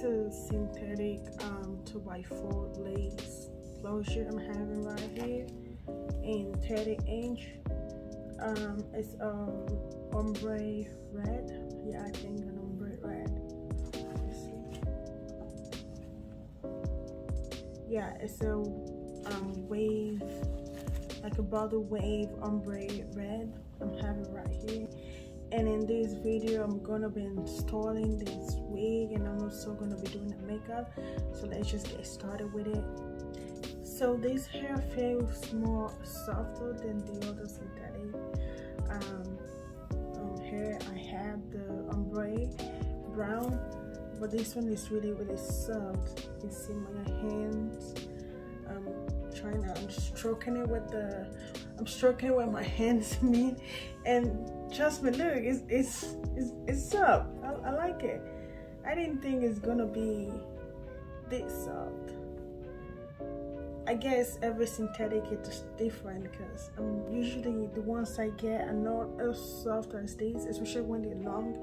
this is synthetic um, 2x4 lace closure I'm having right here in 30 inch. Um, it's um, ombre red. Yeah, I think an ombre red. Yeah, it's a um, wave, like a body wave ombre red. I'm having right here and in this video i'm gonna be installing this wig and i'm also gonna be doing the makeup. So let's just get started with it. So this hair feels more softer than the other synthetic um, um, hair. I have the ombre brown but this one is really really soft. You can see my hands. Um trying to i'm stroking it with the i'm stroking it with my hands mean. And trust me look it's it's it's, it's soft. I, I like it i didn't think it's gonna be this soft I guess every synthetic is different because um, usually the ones I get are not as soft as these, especially when they're long.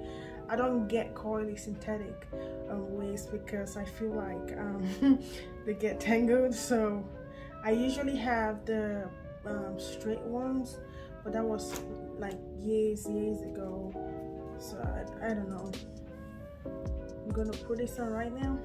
I don't get coily synthetic um, wigs because I feel like um, they get tangled. So I usually have the um, straight ones, but that was like years, years ago. So I, I don't know. Gonna put this on right now.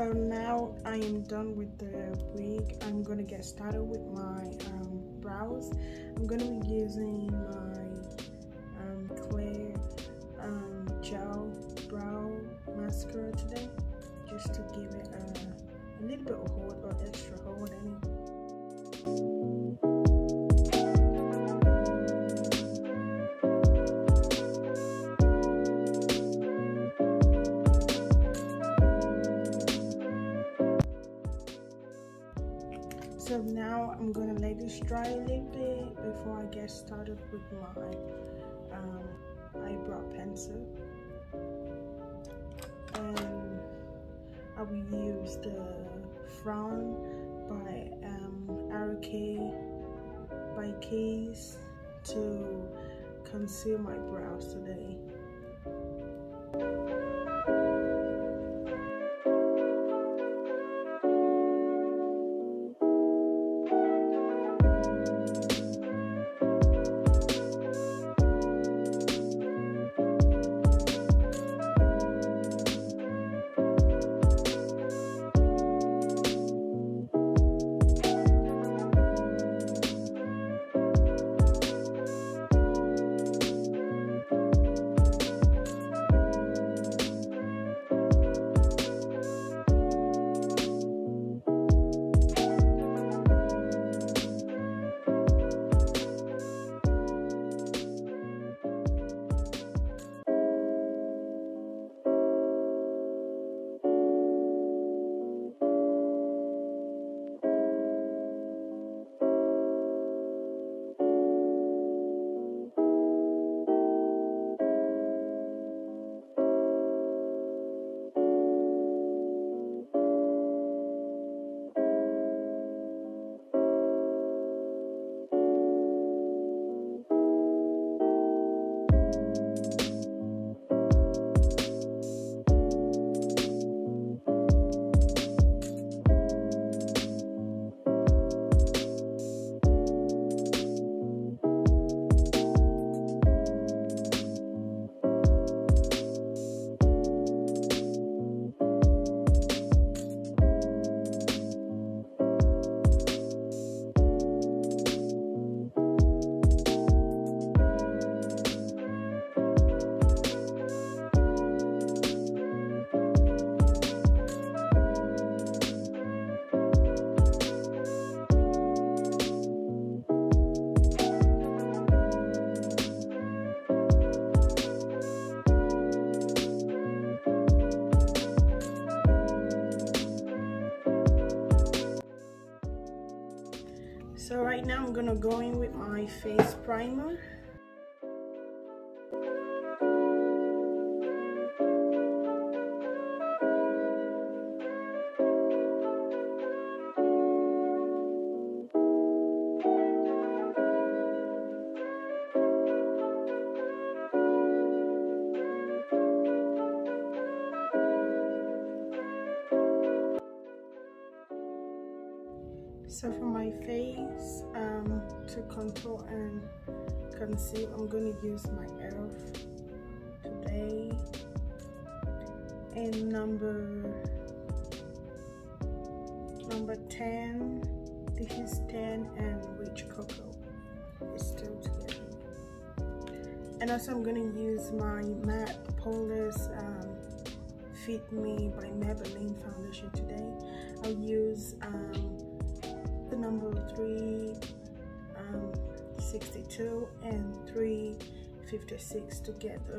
So now I am done with the wig. I'm gonna get started with my um, brows. I'm gonna be using my um, Claire um, gel brow mascara today just to give it a, a little bit of hold or extra hold it my um, eyebrow pencil. And I will use the Frown by um, RK by Kiss to conceal my brows today gonna go in with my face primer. contour and conceal i'm going to use my elf today. In number number 10 this is 10 and rich cocoa it's still together. And also i'm going to use my matte Poreless um, fit me by maybelline foundation today. I'll use um, the number three 62 and 356 together.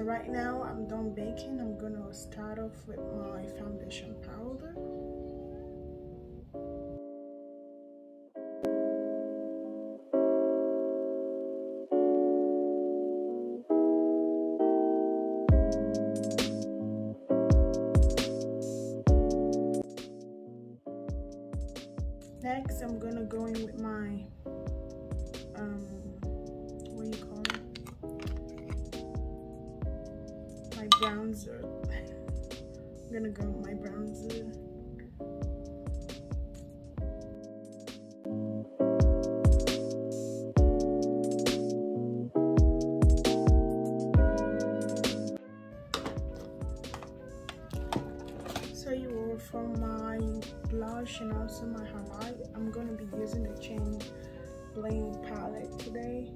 So right now I'm done baking. I'm gonna start off with my foundation powder. And also my highlight, I'm gonna be using the Chain Bling palette today.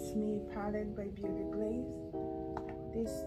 Gorgeous Me palette by Beauty Glaze. These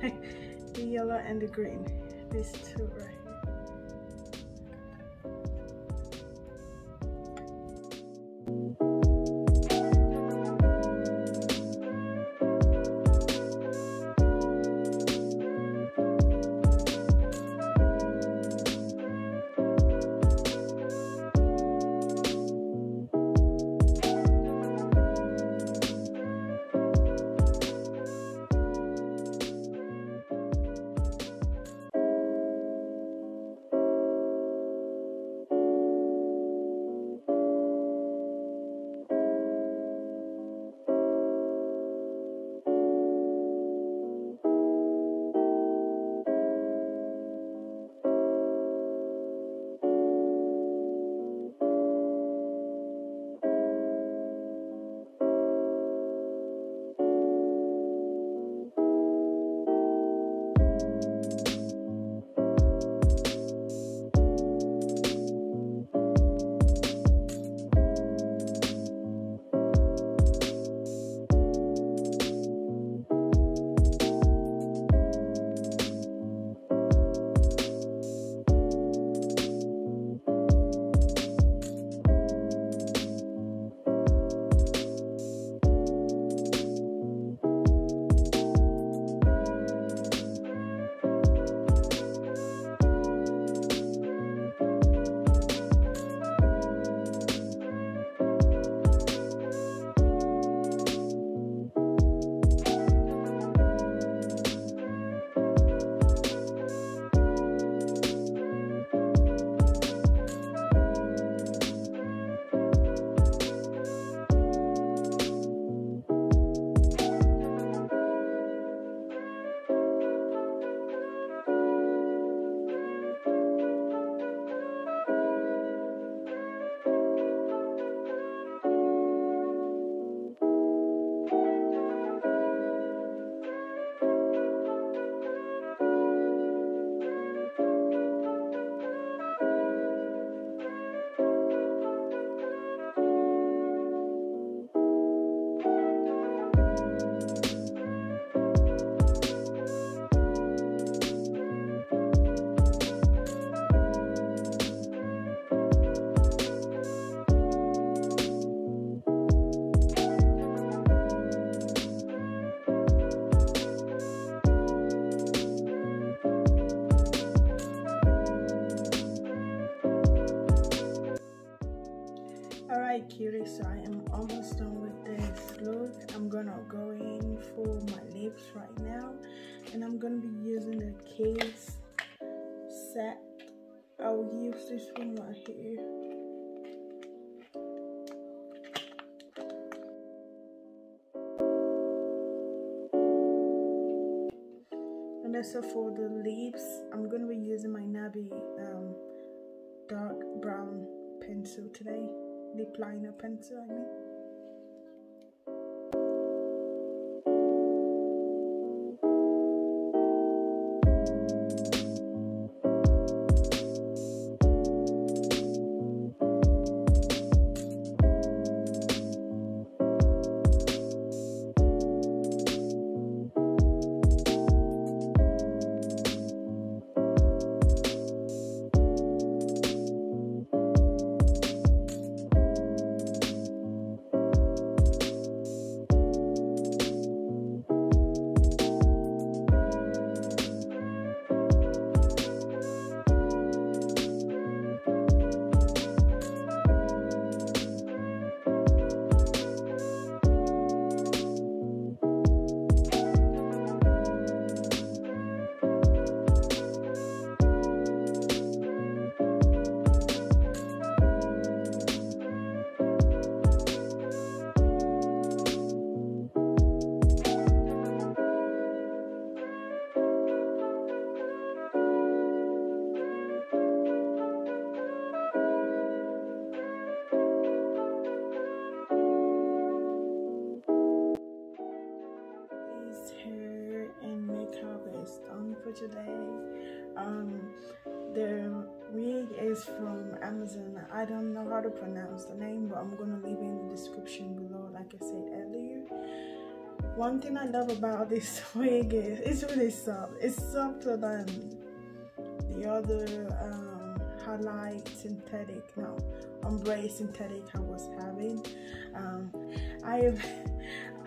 the yellow and the green. These two right and also for the lips I'm gonna be using my Nabi um, dark brown pencil today lip liner pencil I mean One thing I love about this wig is it's really soft. It's softer than the other um, highlight synthetic, no, ombre synthetic I was having. Um, I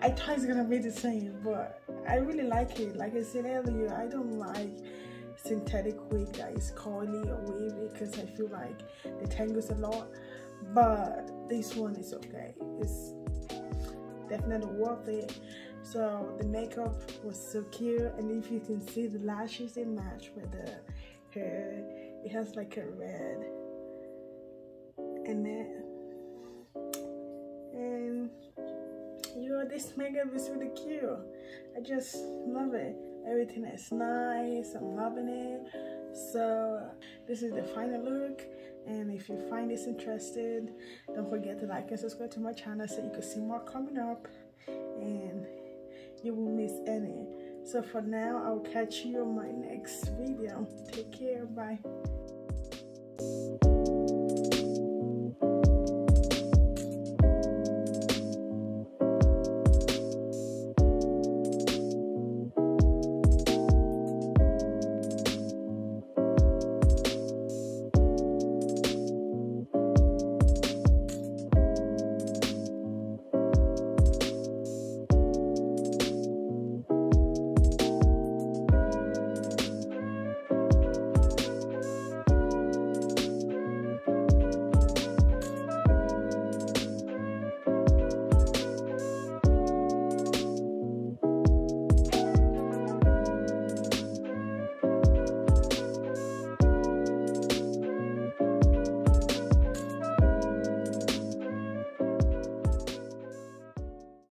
I thought it's gonna be the same, but I really like it. Like I said earlier, I don't like synthetic wig that is curly or wavy because I feel like it tangles a lot. But this one is okay. It's definitely worth it. So the makeup was so cute, and if you can see the lashes, they match with the hair. It has like a red and then and you know this makeup is really cute. I just love it. Everything is nice. I'm loving it. So this is the final look. And if you find this interested don't forget to like and subscribe to my channel so you can see more coming up. And you won't miss any. So for now i'll catch you on my next video. Take care. Bye